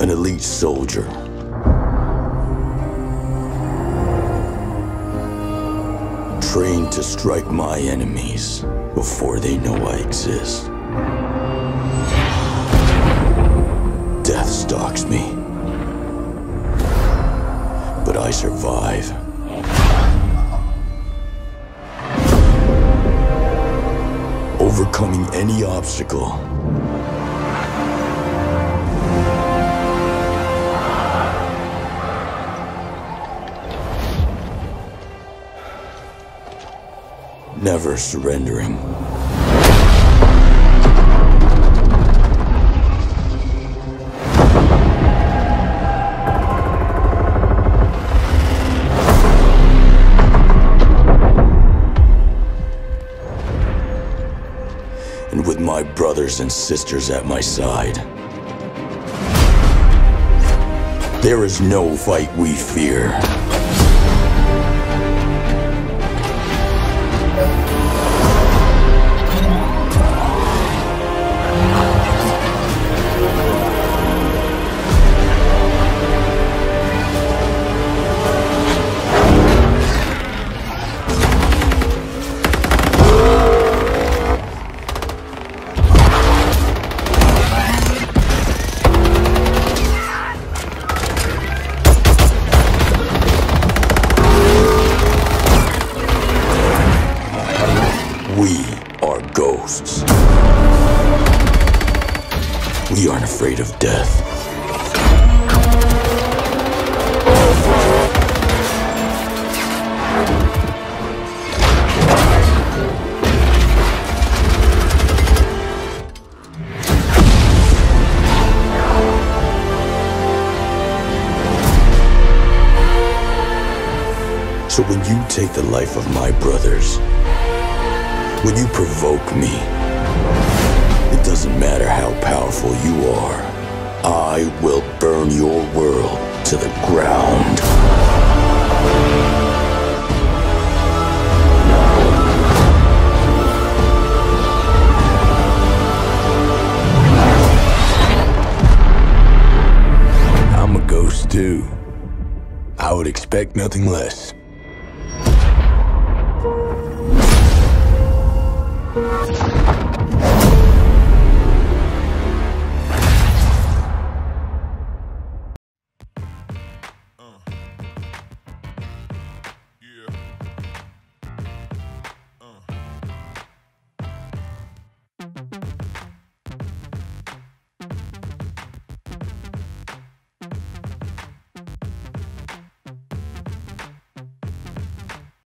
An elite soldier. Trained to strike my enemies before they know I exist. Death stalks me. But I survive. Overcoming any obstacle. Never surrendering. and with my brothers and sisters at my side. There is no fight we fear. Ghosts. We aren't afraid of death. So when you take the life of my brothers, when you provoke me, it doesn't matter how powerful you are, I will burn your world to the ground. I'm a ghost too. I would expect nothing less.